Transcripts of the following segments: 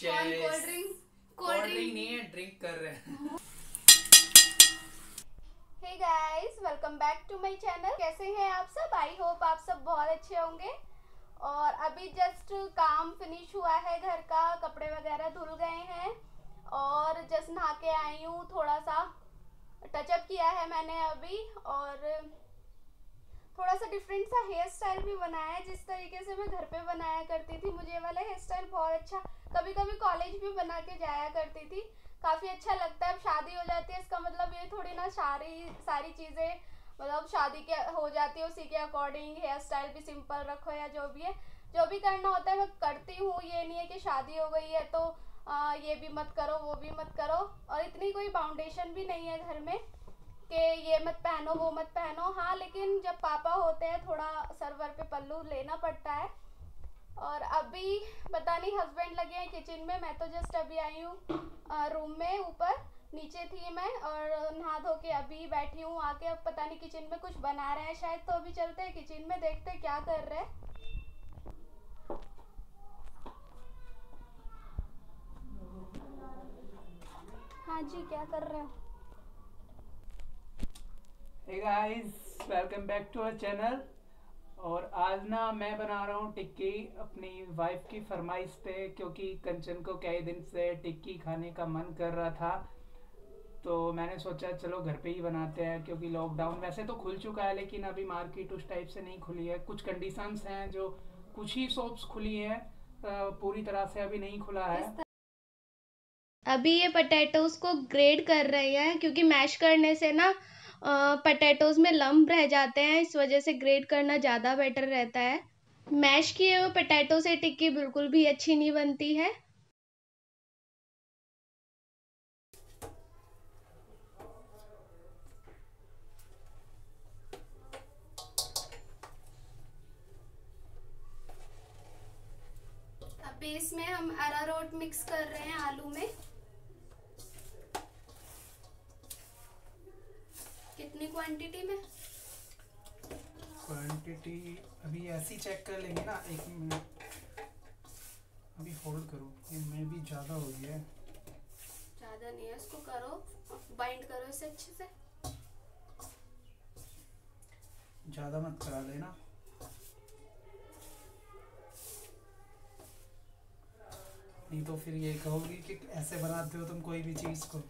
Cold drink cold drink नहीं है drink कर रहे हैं। Hey guys welcome back to my channel कैसे हैं आप सब? आई होप आप सब बहुत अच्छे होंगे। और अभी जस्ट काम फिनिश हुआ है घर का कपड़े वगैरह धुल गए हैं। और जस्ट नहा के आई हूँ थोड़ा सा टचअप किया है मैंने अभी। और थोड़ा सा डिफरेंट सा हेयर स्टाइल भी बनाया है जिस तरीके से मैं घर पे बनाया करती थी मुझे वाला हेयर स्टाइल बहुत अच्छा कभी कभी कॉलेज भी बना के जाया करती थी। काफ़ी अच्छा लगता है अब शादी हो जाती है इसका मतलब ये थोड़ी ना सारी सारी चीज़ें मतलब शादी के हो जाती है उसी के अकॉर्डिंग हेयर स्टाइल भी सिंपल रखो या जो भी है। जो भी करना होता है मैं करती हूँ ये नहीं है कि शादी हो गई है तो आ, ये भी मत करो वो भी मत करो। और इतनी कोई बाउंडेशन भी नहीं है घर में कि ये मत पहनो वो मत पहनो। हाँ लेकिन जब पापा होते हैं थोड़ा सरवर पे पल्लू लेना पड़ता है। और अभी पता नहीं हस्बैंड लगे हैं किचन में, मैं तो जस्ट अभी आई हूँ रूम में, ऊपर, नीचे थी मैं और नहा धो के अभी बैठी हूँ आके, अब पता नहीं किचन में कुछ बना रहे हैं शायद तो अभी चलते हैं किचन में, देखते हैं क्या कर रहे हैं। हाँ जी, क्या कर रहे हो? Hey guys welcome back to our channel और आज ना मैं बना रहा हूँ टिक्की अपनी वाइफ की फरमाइश पे, क्योंकि कंचन को कई दिन से टिक्की खाने का मन कर रहा था। तो मैंने सोचा, चलो घर पे ही बनाते हैं, क्योंकि लॉकडाउन वैसे तो खुल चुका है, लेकिन अभी मार्केट उस टाइप से नहीं खुली है। कुछ कंडीशंस हैं जो कुछ ही शॉप्स खुली हैं पूरी तरह से अभी नहीं खुला है। अभी ये पटेटोज को ग्रेड कर रहे हैं, क्योंकि मैश करने से ना पटेटोज़ में लम्ब रह जाते हैं, इस वजह से ग्रेट करना ज़्यादा बेटर रहता है। मैश किए हुए पटेटो से टिक्की बिल्कुल भी अच्छी नहीं बनती है। बेस में हम अरारोट मिक्स कर रहे हैं आलू में। कितनी क्वांटिटी में? क्वांटिटी अभी ऐसी चेक कर लेंगे ना एक मिनट अभी होल्ड करो ये मे भी ज़्यादा हो गया है। ज़्यादा नहीं है इसको करो बाइंड करो इसे अच्छे से। ज़्यादा मत करा लेना। नहीं तो फिर ये कहोगी कि ऐसे बनाते हो तुम कोई भी चीज़ को।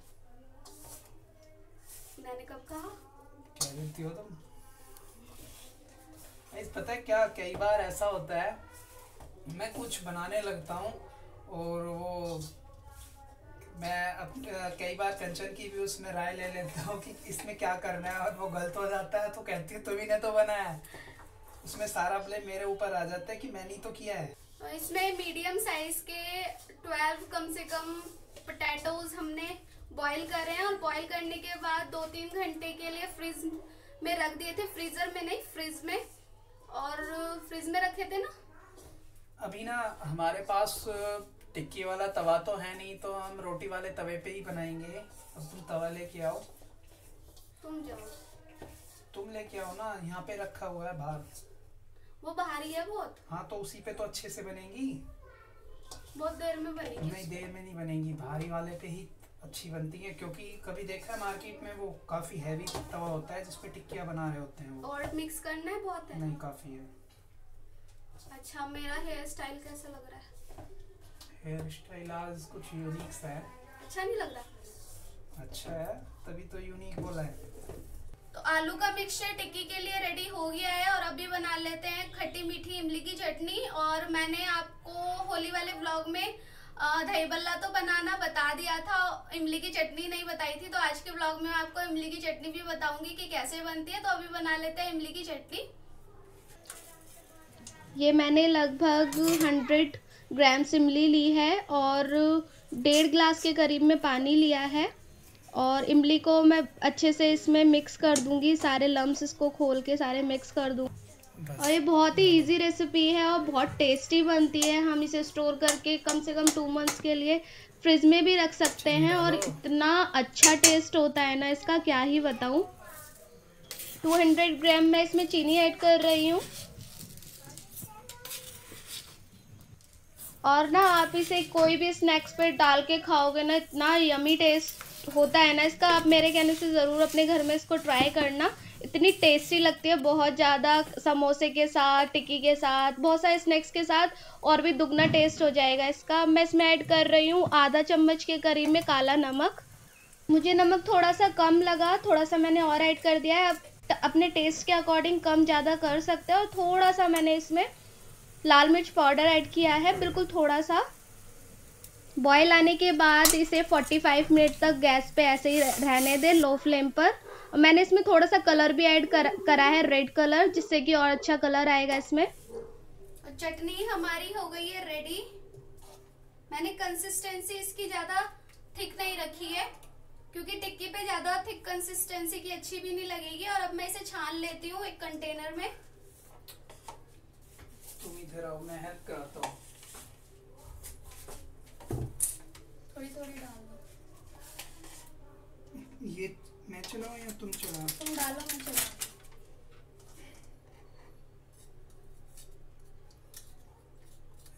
बोलती हो तुम? इस पता है क्या, कई बार ऐसा होता है, मैं कुछ बनाने लगता हूँ और वो मैं कई बार कंचन की भी उसमें राय ले लेता हूँ कि इसमें क्या करना है और वो गलत हो जाता है तो कहती है तुम्ही ने तो बनाया है। उसमें सारा ब्लेम मेरे ऊपर आ जाता है कि मैंने तो किया है। इसमें मीडियम साइज़ के ट्वेल्व कम से कम पोटैटोज हमने बॉईल कर रहे हैं और बॉईल करने के बाद दो तीन घंटे के लिए फ्रिज में रख दिए थे फ्रीजर में नहीं फ्रिज में। और फ्रिज में रखे थे ना? अभी ना हमारे पास टिक्की वाला तवा तो है नहीं तो हम रोटी वाले तवे पे ही बनाएँगे। अब तुम तवा लेके आओ। तुम जाओ। तुम लेके आओ ना यहाँ पे रखा हुआ है बाहर। वो भारी है बहुत? हाँ तो उसी पे तो अच्छे से बनेगी। बहुत देर में बनेगी नहीं देर में नहीं बनेगी भारी वाले पे ही अच्छी बनती है क्योंकि कभी देखा है मार्केट में वो काफ़ी हैवी तवा होता है जिसपे टिक्कियाँ बना रहे होते हैं वो। और मिक्स करना है बहुत है? नहीं काफ़ी है। अच्छा मेरा हेयर स्टाइल कैसा लग रहा है? हेयर स्टाइल आज कुछ यूनिक सा है। अच्छा नहीं लग रहा? अच्छा है तभी तो यूनिक बोला है। तो आलू का मिक्सचर टिक्की के लिए रेडी हो गया है और अभी बना लेते हैं खट्टी मीठी इमली की चटनी। और मैंने आपको होली वाले ब्लॉग में दही बल्ला तो बनाना बता दिया था, इमली की चटनी नहीं बताई थी तो आज के ब्लॉग में आपको इमली की चटनी भी बताऊँगी कि कैसे बनती है तो अभी बना लेते हैं इमली की चटनी। ये मैंने लगभग हंड्रेड ग्राम्स इमली ली है और डेढ़ ग्लास के करीब में पानी लिया है। और इमली को मैं अच्छे से इसमें मिक्स कर दूँगी, सारे लम्स इसको खोल के सारे मिक्स कर दूँगी और ये बहुत ही इजी रेसिपी है और बहुत टेस्टी बनती है। हम इसे स्टोर करके कम से कम टू मंथ्स के लिए फ्रिज में भी रख सकते हैं और इतना अच्छा टेस्ट होता है ना इसका क्या ही बताऊँ। 200 ग्राम मैं इसमें चीनी ऐड कर रही हूँ। और ना आप इसे कोई भी स्नैक्स पे डाल के खाओगे ना इतना यमी टेस्ट होता है ना इसका। आप मेरे कहने से ज़रूर अपने घर में इसको ट्राई करना। इतनी टेस्टी लगती है, बहुत ज़्यादा समोसे के साथ, टिक्की के साथ, बहुत सारे स्नैक्स के साथ और भी दुगना टेस्ट हो जाएगा इसका। मैं इसमें ऐड कर रही हूँ आधा चम्मच के करीब में काला नमक। मुझे नमक थोड़ा सा कम लगा, थोड़ा सा मैंने और ऐड कर दिया है। अपने टेस्ट के अकॉर्डिंग कम ज़्यादा कर सकते हो। और थोड़ा सा मैंने इसमें लाल मिर्च पाउडर ऐड किया है। बिल्कुल थोड़ा सा बॉयल आने के बाद इसे 45 मिनट तक गैस पे ऐसे ही रहने दें लो फ्लेम पर। मैंने इसमें थोड़ा सा कलर भी ऐड कर, करा है रेड कलर जिससे कि और अच्छा कलर आएगा इसमें। चटनी हमारी हो गई है रेडी मैंने कंसिस्टेंसी इसकी ज़्यादा थिक नहीं रखी है क्योंकि टिक्की पे ज़्यादा थिक कंसिस्टेंसी की अच्छी भी नहीं लगेगी। और अब मैं इसे छान लेती हूँ एक कंटेनर में। तुम इधर आओ मैं हेल्प कराता हूँ। थोड़ी थोड़ी डाल मैं चलाऊं या तुम चलाओ तुम डालो मैं चला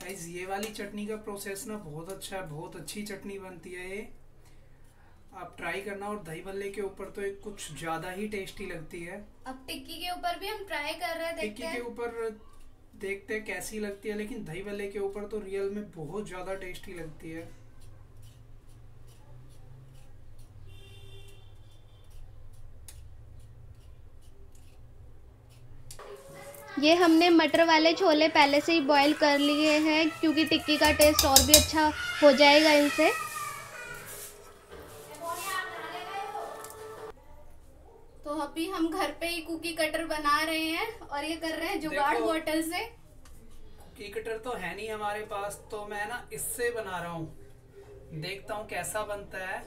गाइस ये वाली चटनी का प्रोसेस ना बहुत अच्छा है बहुत अच्छी चटनी बनती है ये। आप ट्राई करना और दही भल्ले के ऊपर तो एक कुछ ज़्यादा ही टेस्टी लगती है। अब टिक्की के ऊपर भी हम ट्राई कर रहे हैं देखते टिक्की के ऊपर देखते हैं कैसी लगती है लेकिन दही भल्ले के ऊपर तो रियल में बहुत ज़्यादा टेस्टी लगती है। ये हमने मटर वाले छोले पहले से ही बॉईल कर लिए हैं क्योंकि टिक्की का टेस्ट और भी अच्छा हो जाएगा इनसे। तो अभी हम घर पे ही कुकी कटर बना रहे हैं और ये कर रहे हैं जुगाड़। बोतल से। कुकी कटर तो है नहीं हमारे पास तो मैं ना इससे बना रहा हूँ। देखता हूँ कैसा बनता है।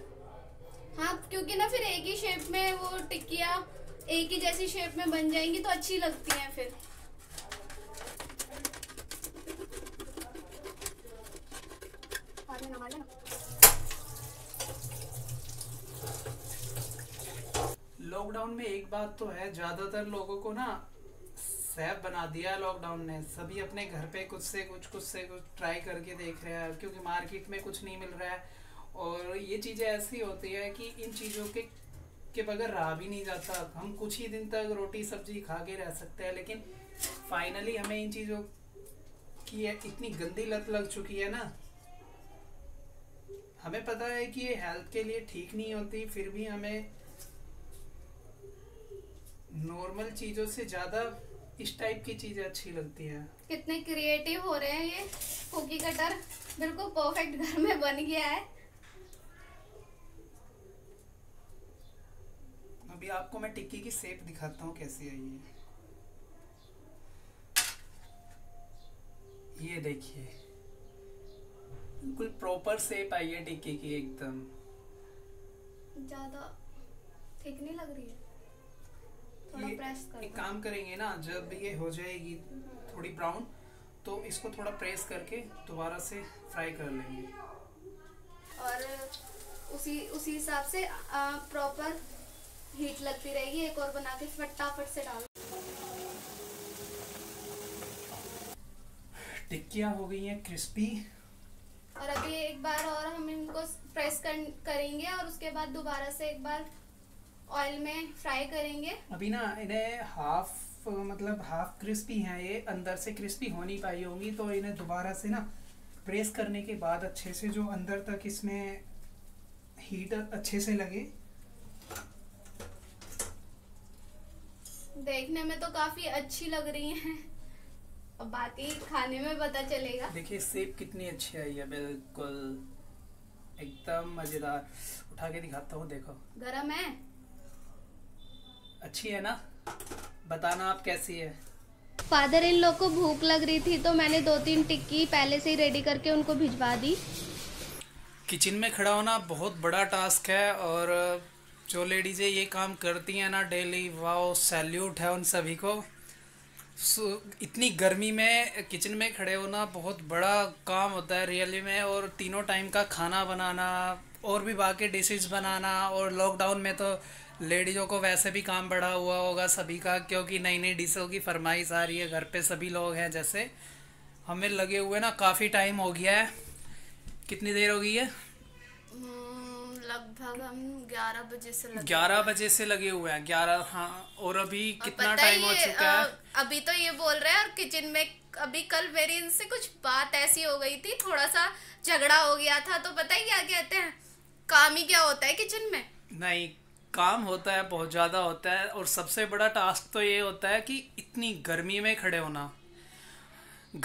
हाँ क्योंकि ना फिर एक ही शेप में वो टिक्किया एक ही जैसी शेप में बन जाएँगी तो अच्छी लगती हैं फिर। लॉकडाउन में एक बात तो है, ज़्यादातर लोगों को ना सैफ बना दिया लॉकडाउन ने। सभी अपने घर पे कुछ से कुछ कुछ से कुछ ट्राई करके देख रहे हैं, क्योंकि मार्केट में कुछ नहीं मिल रहा है। और ये चीज़ें ऐसी होती है कि इन चीज़ों के के बगैर रहा भी नहीं जाता। हम कुछ ही दिन तक रोटी, सब्ज़ी खा के रह सकते हैं, लेकिन फाइनली हमें इन चीज़ों की इतनी गंदी लत लग चुकी है ना हमें पता है कि ये हेल्थ के लिए ठीक नहीं होती फिर भी हमें नॉर्मल चीज़ों से ज़्यादा इस टाइप की चीज़ें अच्छी लगती हैं। कितने क्रिएटिव हो रहे हैं ये। कुकी कटर बिल्कुल परफेक्ट घर में बन गया है। अभी आपको मैं टिक्की की शेप दिखाता हूँ कैसी है। ये ये देखिए। बिल्कुल प्रॉपर शेप आई है टिक्की की एकदम। ज़्यादा ठीक नहीं लग रही है। थोड़ा ये प्रेस कर एक दो। काम करेंगे ना जब ये हो जाएगी थोड़ी ब्राउन तो इसको थोड़ा प्रेस करके दोबारा से फ्राई कर लेंगे। और उसी उसी हिसाब से प्रॉपर हीट लगती रहेगी एक और बना के फटाफट से डाल। टिक्कियाँ हो गई हैं क्रिस्पी अभी एक बार और हम इनको प्रेस कर, करेंगे और उसके बाद दोबारा से एक बार ऑयल में फ्राई करेंगे। अभी ना इन्हें हाफ़ मतलब हाफ़ क्रिस्पी हैं ये अंदर से क्रिस्पी हो नहीं पाई होंगी तो इन्हें दोबारा से ना प्रेस करने के बाद अच्छे से जो अंदर तक इसमें हीट अच्छे से लगे। देखने में तो काफ़ी अच्छी लग रही हैं। अब बाकी खाने में पता चलेगा। देखिए सेप कितनी अच्छी आई है बिल्कुल। एकदम मज़ेदार। उठा के दिखाता हूँ देखो। गरम है? अच्छी है ना? बताना आप कैसी है। फादर इन लोग को भूख लग रही थी तो मैंने दो तीन टिक्की पहले से ही रेडी करके उनको भिजवा दी। किचन में खड़ा होना बहुत बड़ा टास्क है और जो लेडीज़ें ये काम करती हैं ना डेली वाओ सैल्यूट है उन सभी को। सो, इतनी गर्मी में किचन में खड़े होना बहुत बड़ा काम होता है रियली में, और तीनों टाइम का खाना बनाना, और भी बाकी डिशेज बनाना, और लॉकडाउन में तो लेडीज़ों को वैसे भी काम बढ़ा हुआ होगा सभी का, क्योंकि नई नई डिशों की फरमाइश आ रही है, घर पे सभी लोग हैं जैसे। हमें लगे हुए ना, काफ़ी टाइम हो गया है। कितनी देर हो गई है? लगभग हम 11 बजे से लगे ग्यारह बजे से लगे हुए हैं ग्यारह हाँ और अभी कितना टाइम हो चुका है? अभी तो ये बोल रहे हैं और किचन में अभी कल मेरी इनसे कुछ बात ऐसी हो गई थी थोड़ा सा झगड़ा हो गया था तो पता है क्या कहते हैं? काम ही क्या होता है किचन में? नहीं काम होता है बहुत ज़्यादा होता है और सबसे बड़ा टास्क तो ये होता है कि इतनी गर्मी में खड़े होना।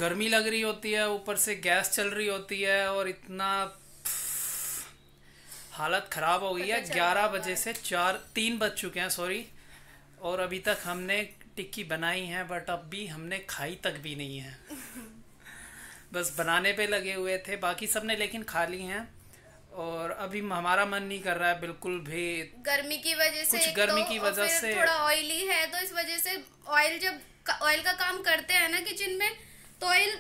गर्मी लग रही होती है ऊपर से गैस चल रही होती है और इतना हालत ख़राब हो गई है। ग्यारह बजे से चार तीन बज चुके हैं सॉरी और अभी तक हमने टिक्की बनाई है बट अब भी हमने खाई तक भी नहीं है। बस बनाने पे लगे हुए थे बाकी सबने लेकिन खा ली हैं। और अभी हमारा मन नहीं कर रहा है बिल्कुल भी गर्मी की वजह से कुछ गर्मी तो, की वजह से- थोड़ा ऑयली है तो इस वजह से ऑयल जब ऑयल का काम करते हैं ना किचन में तो ऑयल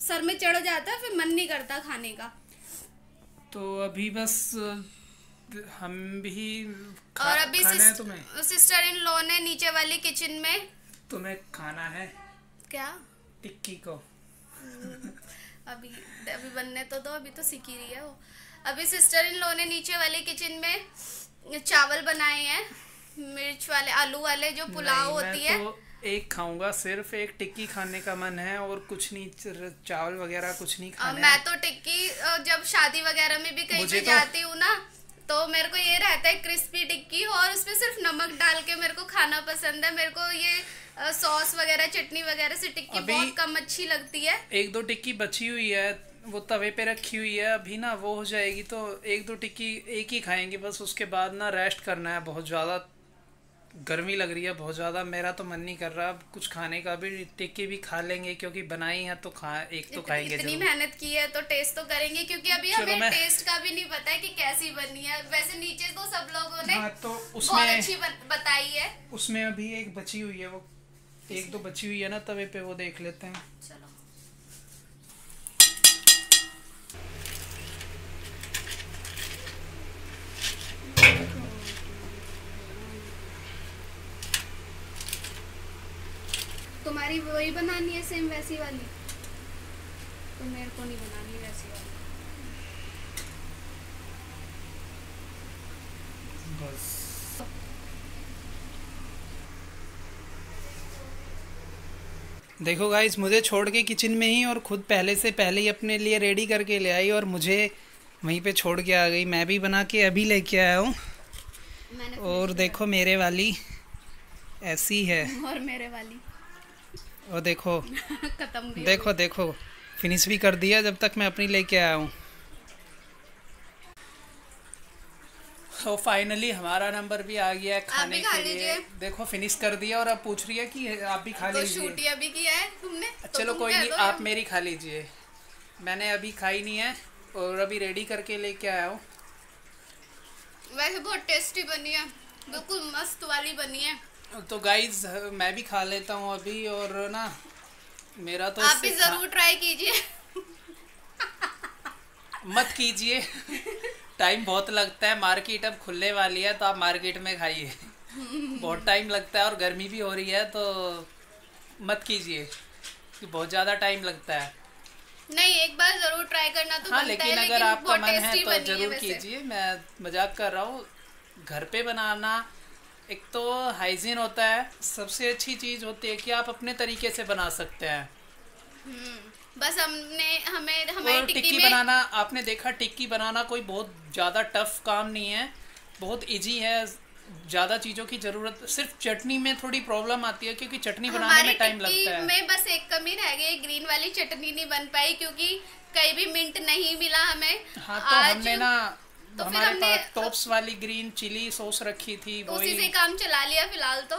सर में चढ़ जाता है फिर मन नहीं करता खाने का। तो अभी बस हम भी खा, और अभी खाना है तुम्हें? सिस्टर इन लॉ ने नीचे वाली किचन में तुम्हें खाना है? क्या? टिक्की को। अभी अभी बनने तो दो अभी तो सीखी रही है वो। अभी सिस्टर इन लॉ ने नीचे वाले किचन में चावल बनाए हैं मिर्च वाले आलू वाले जो पुलाव होती है। तो एक खाऊँगा सिर्फ़ एक टिक्की खाने का मन है और कुछ नहीं चावल वगैरह कुछ नहीं खाना मैं तो टिक्की जब शादी वगैरह में भी कहीं पे तो- जाती हूँ ना तो मेरे को ये रहता है क्रिस्पी टिक्की और उसमें सिर्फ़ नमक डाल के मेरे को खाना पसंद है। मेरे को ये सॉस वगैरह चटनी वगैरह से टिक्की बहुत कम अच्छी लगती है। एक दो टिक्की बची हुई है वो तवे पे रखी हुई है अभी ना वो हो जाएगी तो एक दो टिक्की एक ही खाएँगे बस उसके बाद ना रेस्ट करना है बहुत ज़्यादा। गर्मी लग रही है बहुत ज़्यादा। मेरा तो मन नहीं कर रहा। अब कुछ खाने का भी टिक्की भी खा लेंगे क्योंकि बनाई है तो खा एक तो खाएँगे इतनी मेहनत की है तो टेस्ट तो करेंगे क्योंकि अभी हमें मैं- टेस्ट का भी नहीं पता है कि कैसी बनी है। वैसे नीचे तो सब लोगों ने हाँ तो बहुत उसमें अच्छी बताई है। उसमें अभी एक बची हुई है वो। एक दो बची हुई है ना तवे पे वो देख लेते हैं चलो तुम्हारी वही बनानी है सेम वैसी वाली। तो मेरे को नहीं बनानी वैसी वाली। बस। देखो गाइस मुझे छोड़ के किचन में ही और खुद पहले से पहले ही अपने लिए रेडी करके ले आई और मुझे वहीं पे छोड़ के आ गई। मैं भी बना के अभी लेके आया हूँ। और देखो मेरे वाली ऐसी है। और मेरे वाली। और देखो। खत्म देखो देखो। फिनिश भी कर दिया जब तक मैं अपनी लेके आया हूँ। तो फाइनली हमारा नंबर भी आ गया है खाने खा के लिए। देखो फिनिश कर दिया और अब पूछ रही है कि आप भी खा तो लीजिए। शूट अभी किया है तुमने तो चलो तुम कोई नहीं आप मेरी खा लीजिए। मैंने अभी खाई नहीं है और अभी रेडी करके लेके आया हूँ। वैसे बहुत टेस्टी बनी है बिल्कुल मस्त वाली बनी है। तो गाइज़ मैं भी खा लेता हूँ अभी और ना मेरा तो आप भी ज़रूर ट्राई कीजिए। मत कीजिए। टाइम बहुत लगता है मार्केट अब खुलने वाली है तो आप मार्केट में खाइए। बहुत टाइम लगता है और गर्मी भी हो रही है तो मत कीजिए कि बहुत ज़्यादा टाइम लगता है। नहीं एक बार ज़रूर ट्राई करना तो हाँ लेकिन अगर आपका मन है तो ज़रूर कीजिए मैं मज़ाक कर रहा हूँ। घर पे बनाना एक तो हाइजीन होता है सबसे अच्छी चीज़ होती है कि आप अपने तरीके से बना सकते हैं। हम्म, बस हमने हमें हमारी टिक्की टिक्की में बनाना आपने देखा टिक्की बनाना कोई बहुत ज़्यादा टफ काम नहीं है बहुत इजी है ज़्यादा चीज़ों की ज़रूरत सिर्फ़ चटनी में थोड़ी प्रॉब्लम आती है क्योंकि चटनी बनाने में टाइम लगता है। में बस एक कमी रह गई ग्रीन वाली चटनी नहीं बन पाई क्योंकि कहीं भी मिंट नहीं मिला हमें। हाँ तो हमने ना तो फिर हमने- टॉप्स वाली ग्रीन चिली सॉस रखी थी तो उसी से काम चला लिया फ़िलहाल तो।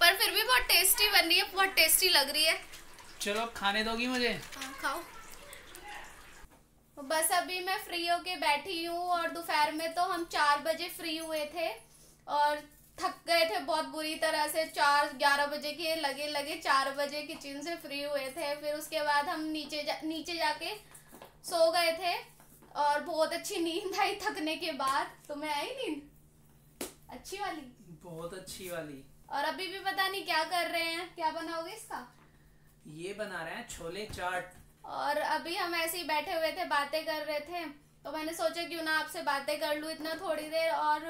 पर फिर भी बहुत टेस्टी बन रही है बहुत टेस्टी लग रही है। चलो खाने दोगी मुझे? हाँ, खाओ। बस अभी मैं फ्री होके बैठी हूँ और दोपहर में तो हम चार बजे फ्री हुए थे और थक गए थे बहुत बुरी तरह से। चार ग्यारह बजे के लगे लगे चार बजे किचन से फ्री हुए थे। फिर उसके बाद हम नीचे जा, नीचे जाके सो गए थे। और बहुत अच्छी नींद आई थकने के बाद। तुम्हें आई नींद? अच्छी वाली? बहुत अच्छी वाली। और अभी भी पता नहीं क्या कर रहे हैं। क्या बनाओगे इसका? ये बना रहे हैं छोले चाट। और अभी हम ऐसे ही बैठे हुए थे बातें कर रहे थे। तो मैंने सोचा क्यों ना आपसे बातें कर लूँ इतना थोड़ी देर। और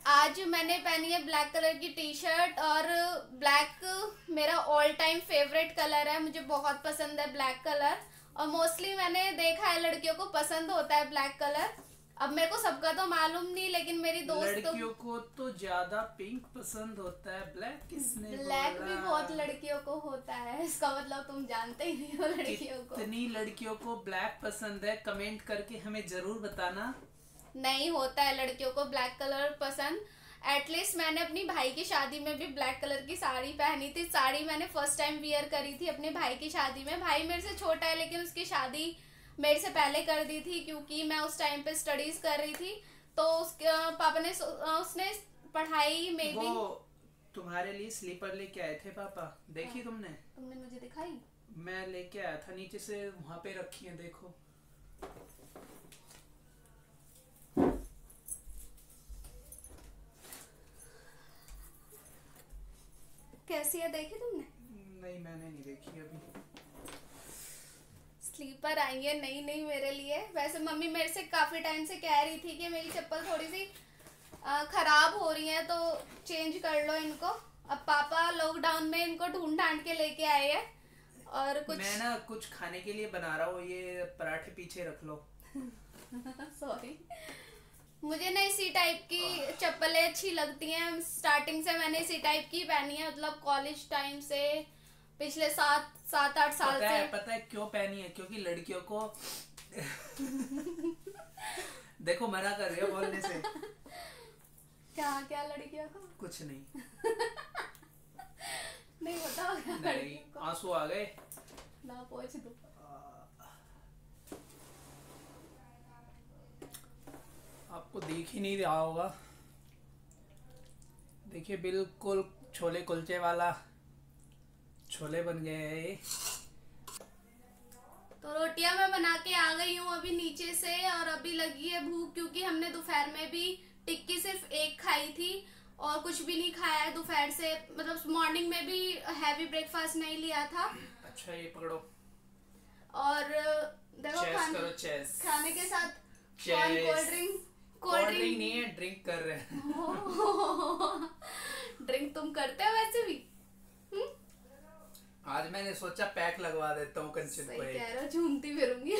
आज मैंने पहनी है ब्लैक कलर की टी शर्ट और ब्लैक मेरा ऑल टाइम फेवरेट कलर है। मुझे बहुत पसंद है ब्लैक कलर। और मोस्टली मैंने देखा है लड़कियों को पसंद होता है ब्लैक कलर अब मेरे को सबका तो मालूम नहीं लेकिन मेरी दोस्त लड़कियों को तो ज़्यादा पिंक पसंद होता है ब्लैक किसने ब्लैक भी बहुत लड़कियों को होता है इसका मतलब तुम जानते ही नहीं हो लड़कियों को। इतनी लड़कियों को ब्लैक पसंद है कमेंट करके हमें ज़रूर बताना। नहीं होता है लड़कियों को ब्लैक कलर पसंद। एटलीस्ट मैंने अपनी भाई की शादी में भी ब्लैक कलर की साड़ी पहनी थी। साड़ी मैंने फ़र्स्ट टाइम वियर करी थी अपने भाई की शादी में। भाई मेरे से छोटा है लेकिन उसकी शादी मेरे से पहले कर दी थी क्योंकि मैं उस टाइम पे स्टडीज़ कर रही थी। तो उसके पापा ने उसने पढ़ाई में भी वो तुम्हारे लिए स्लीपर लेके आए थे पापा? देखी हाँ, तुमने? तुमने मुझे दिखाई? मैं लेके आया था नीचे से वहाँ पे रखी है देखो। कैसी है? देखी तुमने? नहीं मैंने नहीं देखी अभी। स्लीपर आई है नई नई मेरे लिए। वैसे मम्मी मेरे से काफ़ी टाइम से कह रही थी कि मेरी चप्पल थोड़ी सी खराब हो रही है तो चेंज कर लो इनको। अब पापा लॉकडाउन में इनको ढूंढ ढांड के लेके आए हैं और कुछ मैं ना कुछ खाने के लिए बना रहा हूँ ये पराठे पीछे रख लो। सॉरी मुझे ना इसी टाइप की चप्पलें अच्छी लगती हैं। स्टार्टिंग से मैंने इसी टाइप की पहनी है मतलब कॉलेज टाइम से पिछले सात सात आठ साल पता से। है पता है क्यों पहनी है? क्योंकि लड़कियों को देखो मना कर रही हो बोलने से। क्या क्या लड़कियों को? कुछ नहीं। नहीं बताओ आँसू आ गए। ना पहुँच दो। आपको देख ही नहीं रहा होगा। देखिए बिल्कुल छोले कुलचे वाला छोले बन गए हैं ये। तो रोटियाँ मैं बना के आ गई हूँ अभी नीचे से और अभी लगी है भूख क्योंकि हमने दोपहर में भी टिक्की सिर्फ़ एक खाई थी और कुछ भी नहीं खाया है दोपहर से। मतलब मॉर्निंग में भी हैवी ब्रेकफास्ट नहीं लिया था। अच्छा ये पकड़ो। और देखो खाने खाने के साथ cold drink cold drink drink नहीं है ड्रिंक कर रहे हैं। ड्रिंक तुम करते हो वैसे भी? हम्म? आज मैंने सोचा पैक लगवा देता हूँ कंचन को कह रहे हो झूमती फिरूँगी।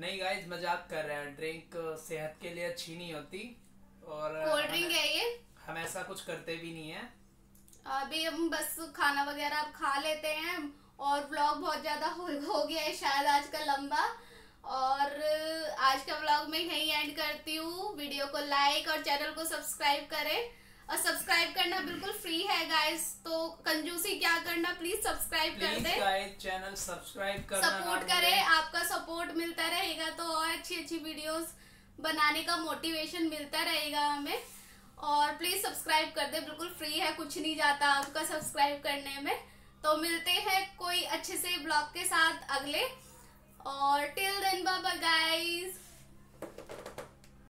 नहीं गाइस मज़ाक कर रहे हैं। ड्रिंक सेहत के लिए अच्छी नहीं होती। और कोल्ड ड्रिंक हम, है ये? हम ऐसा कुछ करते भी नहीं है। अभी हम बस खाना वगैरह खा लेते हैं। और व्लॉग बहुत ज़्यादा हो, हो गया है शायद आज का लंबा। और आज का व्लॉग मैं यहीं एंड करती हूँ। वीडियो को लाइक और चैनल को सब्सक्राइब करें। और सब्सक्राइब करना बिल्कुल फ्री है गाइस तो कंजूसी क्या करना? प्लीज़ सब्सक्राइब कर दे। चैनल सब्सक्राइब करना सपोर्ट। करें आपका सपोर्ट मिलता रहेगा तो और अच्छी अच्छी वीडियोस बनाने का मोटिवेशन मिलता रहेगा हमें। और प्लीज़ सब्सक्राइब कर दे बिल्कुल फ्री है कुछ नहीं जाता आपका सब्सक्राइब करने में। तो मिलते हैं कोई अच्छे से ब्लॉग के साथ अगले Or till then, bye guys.